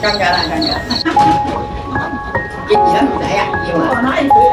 干着了，干着。给你的牛仔呀，我。